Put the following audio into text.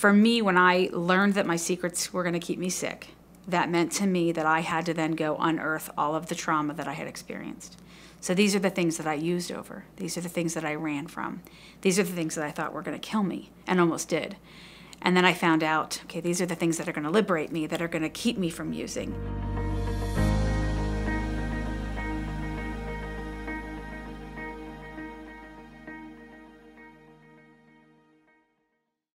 For me, when I learned that my secrets were going to keep me sick, that meant to me that I had to then go unearth all of the trauma that I had experienced. So these are the things that I used over. These are the things that I ran from. These are the things that I thought were going to kill me and almost did. And then I found out, okay, these are the things that are going to liberate me, that are going to keep me from using.